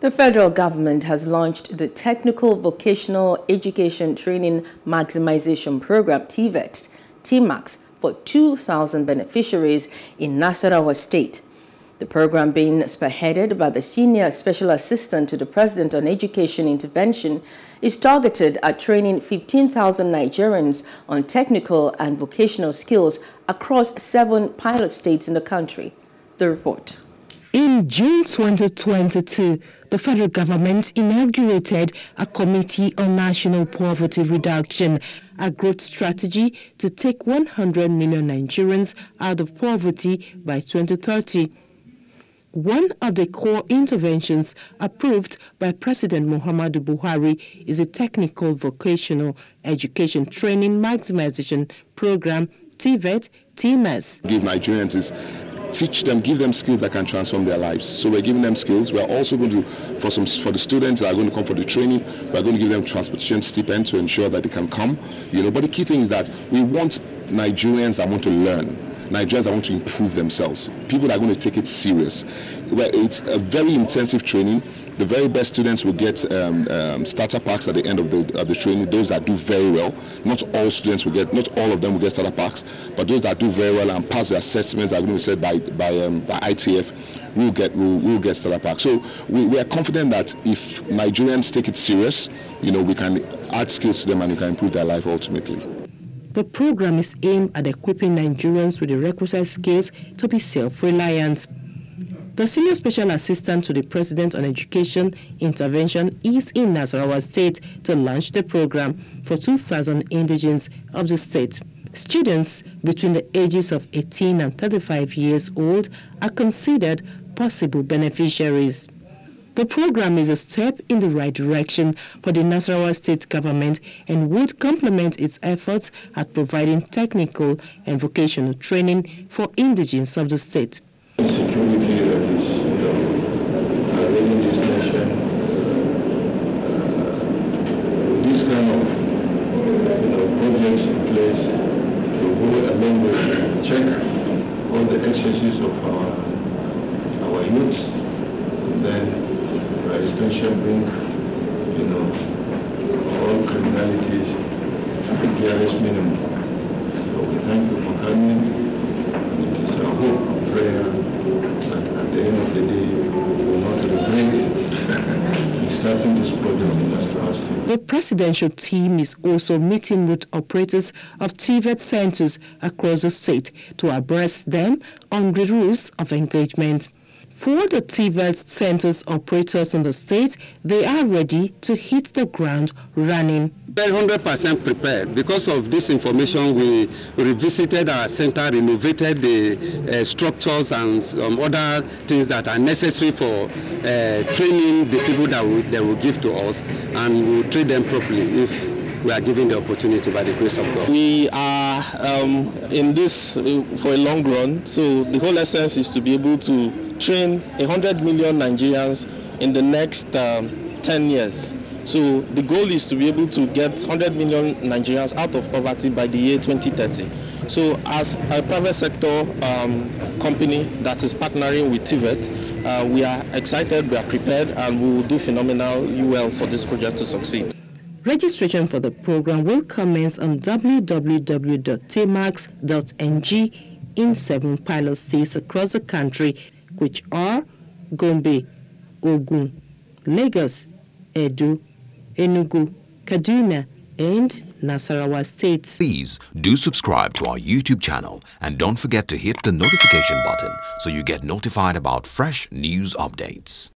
The federal government has launched the Technical Vocational Education Training Maximization Program, TVET, TMAX, for 2,000 beneficiaries in Nasarawa State. The program being spearheaded by the Senior Special Assistant to the President on Education Intervention is targeted at training 15,000 Nigerians on technical and vocational skills across seven pilot states in the country. The report. In June 2022, the federal government inaugurated a Committee on National Poverty Reduction, a growth strategy to take 100 million Nigerians out of poverty by 2030. One of the core interventions approved by President Muhammadu Buhari is a technical vocational education training maximization program, TVET, TMAX. Give Nigerians teach them, give them skills that can transform their lives. So we're giving them skills. We're also going to, for some, for the students that are going to come for the training, we're going to give them transportation stipend to ensure that they can come. You know, but the key thing is that we want Nigerians that want to learn. Nigerians that want to improve themselves. People that are going to take it serious. It's a very intensive training the very best students will get um, um, starter packs at the end of the, of the training. Those that do very well, not all students will get, not all of them will get starter packs, but those that do very well and pass the assessments are going to be said by by, um, by ITF will get will, will get starter packs. So we, we are confident that if Nigerians take it serious, you know, we can add skills to them and we can improve their life ultimately. The program is aimed at equipping Nigerians with the requisite skills to be self-reliant. The Senior Special Assistant to the President on Education Intervention is in Nasarawa State to launch the program for 2,000 indigents of the state. Students between the ages of 18 and 35 years old are considered possible beneficiaries. The program is a step in the right direction for the Nasarawa state government and would complement its efforts at providing technical and vocational training for indigents of the state. Check the excesses of our our then extension bring, you know, all criminalities to the minimum. So we thank you for coming. It is our hope and prayer that at the end of the day we will not regret starting this in. The presidential team is also meeting with operators of TVET centers across the state to abreast them on the rules of engagement. For the TVET centers operators in the state, they are ready to hit the ground running. We're 100% prepared. Because of this information, we revisited our center, renovated the uh, structures and some other things that are necessary for uh, training the people that we, they will give to us, and we'll train them properly if we are given the opportunity by the grace of God. We are um, in this uh, for a long run, so the whole essence is to be able to train 100 million Nigerians in the next um, 10 years. So the goal is to be able to get 100 million Nigerians out of poverty by the year 2030. So as a private sector um, company that is partnering with TVET, uh, we are excited, we are prepared, and we will do phenomenally well for this project to succeed. Registration for the program will commence on www.tmax.ng in seven pilot states across the country which are Gombe, Ogun, Lagos, Edo, Enugu, Kaduna, and Nasarawa states. Please do subscribe to our YouTube channel and don't forget to hit the notification button so you get notified about fresh news updates.